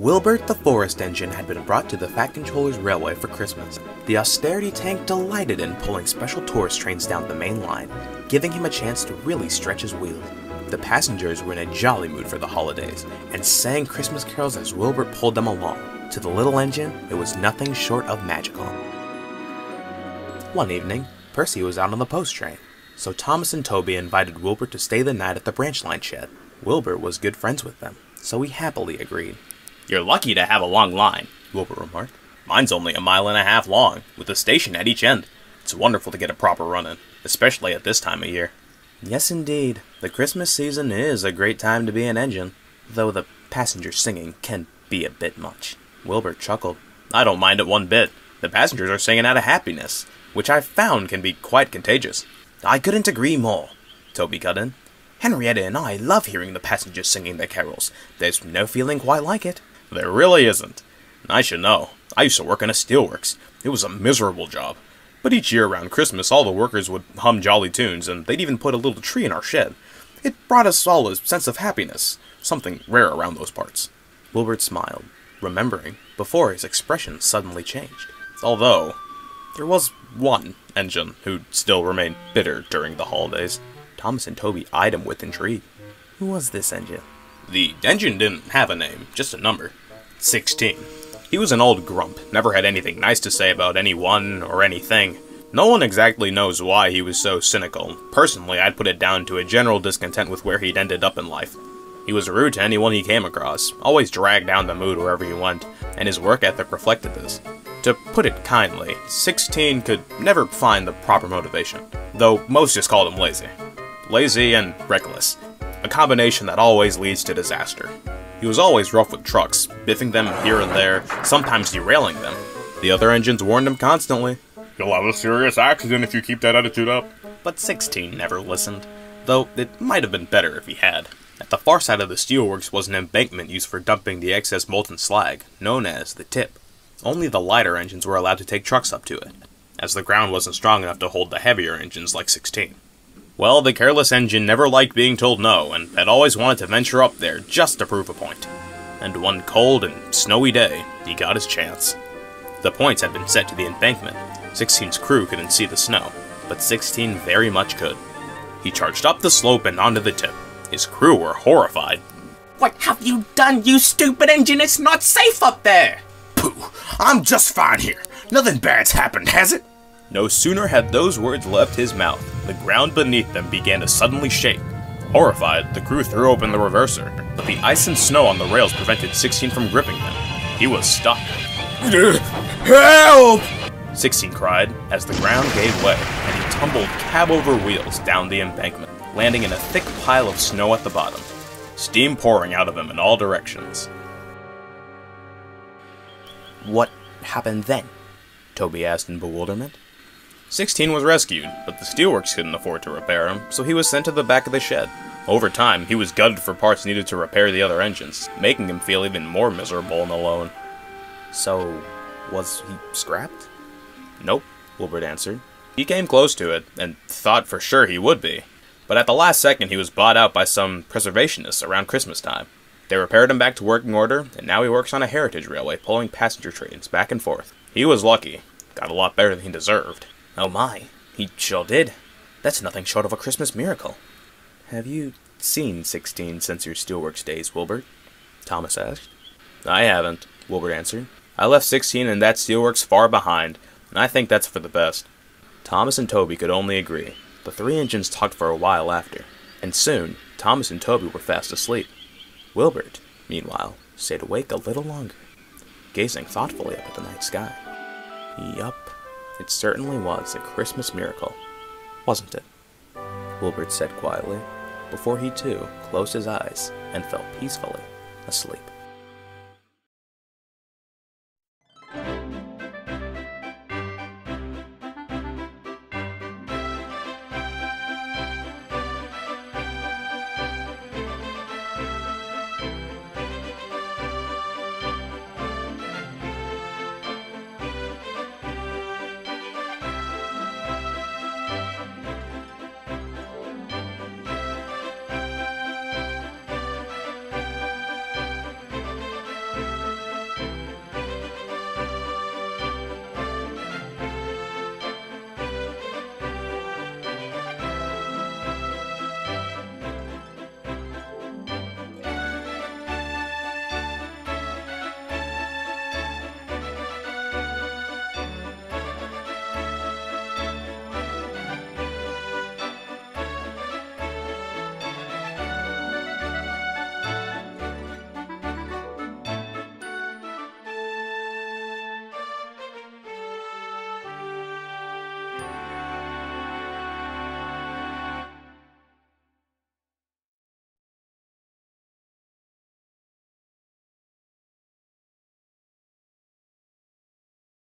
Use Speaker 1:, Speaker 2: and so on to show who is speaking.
Speaker 1: Wilbert the Forest Engine had been brought to the Fat Controllers Railway for Christmas. The austerity tank delighted in pulling special tourist trains down the main line, giving him a chance to really stretch his wheels. The passengers were in a jolly mood for the holidays, and sang Christmas carols as Wilbert pulled them along. To the little engine, it was nothing short of magical. One evening, Percy was out on the post train, so Thomas and Toby invited Wilbert to stay the night at the branch line shed. Wilbert was good friends with them, so he happily agreed.
Speaker 2: You're lucky to have a long line, Wilbert remarked. Mine's only a mile and a half long, with a station at each end. It's wonderful to get a proper run in, especially at this time of year.
Speaker 1: Yes, indeed. The Christmas season is a great time to be an engine, though the passenger singing can be a bit much. Wilbert chuckled.
Speaker 2: I don't mind it one bit. The passengers are singing out of happiness, which I've found can be quite contagious.
Speaker 1: I couldn't agree more, Toby cut in. Henrietta and I love hearing the passengers singing their carols. There's no feeling quite like it.
Speaker 2: There really isn't. I should know. I used to work in a steelworks. It was a miserable job. But each year around Christmas, all the workers would hum jolly tunes, and they'd even put a little tree in our shed. It brought us all a sense of happiness, something rare around those parts.
Speaker 1: Wilbert smiled, remembering, before his expression suddenly changed.
Speaker 2: Although, there was one engine who still remained bitter during the holidays.
Speaker 1: Thomas and Toby eyed him with intrigue. Who was this engine?
Speaker 2: The engine didn't have a name, just a number. 16. He was an old grump, never had anything nice to say about anyone or anything. No one exactly knows why he was so cynical. Personally, I'd put it down to a general discontent with where he'd ended up in life. He was rude to anyone he came across, always dragged down the mood wherever he went, and his work ethic reflected this. To put it kindly, 16 could never find the proper motivation, though most just called him lazy. Lazy and reckless a combination that always leads to disaster. He was always rough with trucks, biffing them here and there, sometimes derailing them. The other engines warned him constantly.
Speaker 3: You'll have a serious accident if you keep that attitude up.
Speaker 2: But 16 never listened, though it might have been better if he had. At the far side of the steelworks was an embankment used for dumping the excess molten slag, known as the tip. Only the lighter engines were allowed to take trucks up to it, as the ground wasn't strong enough to hold the heavier engines like 16. Well, the careless engine never liked being told no, and had always wanted to venture up there just to prove a point. And one cold and snowy day, he got his chance. The points had been set to the embankment. 16's crew couldn't see the snow, but 16 very much could. He charged up the slope and onto the tip. His crew were horrified.
Speaker 4: What have you done, you stupid engine? It's not safe up there!
Speaker 3: Pooh, I'm just fine here. Nothing bad's happened, has it?
Speaker 2: No sooner had those words left his mouth, the ground beneath them began to suddenly shake. Horrified, the crew threw open the reverser, but the ice and snow on the rails prevented 16 from gripping them. He was stuck.
Speaker 3: Help!
Speaker 2: 16 cried as the ground gave way, and he tumbled cab over wheels down the embankment, landing in a thick pile of snow at the bottom, steam pouring out of him in all directions.
Speaker 1: What happened then? Toby asked in bewilderment.
Speaker 2: 16 was rescued, but the steelworks couldn't afford to repair him, so he was sent to the back of the shed. Over time, he was gutted for parts needed to repair the other engines, making him feel even more miserable and alone.
Speaker 1: So, was he scrapped?
Speaker 2: Nope, Wilbert answered. He came close to it, and thought for sure he would be. But at the last second, he was bought out by some preservationists around Christmas time. They repaired him back to working order, and now he works on a heritage railway pulling passenger trains back and forth. He was lucky. Got a lot better than he deserved.
Speaker 1: Oh my, he sure did. That's nothing short of a Christmas miracle. Have you seen 16 since your steelworks days, Wilbert? Thomas asked.
Speaker 2: I haven't, Wilbert answered. I left 16 and that steelworks far behind, and I think that's for the best.
Speaker 1: Thomas and Toby could only agree. The three engines talked for a while after, and soon Thomas and Toby were fast asleep. Wilbert, meanwhile, stayed awake a little longer, gazing thoughtfully up at the night sky. Yup, it certainly was a Christmas miracle, wasn't it? Wilbert said quietly, before he too closed his eyes and fell peacefully asleep.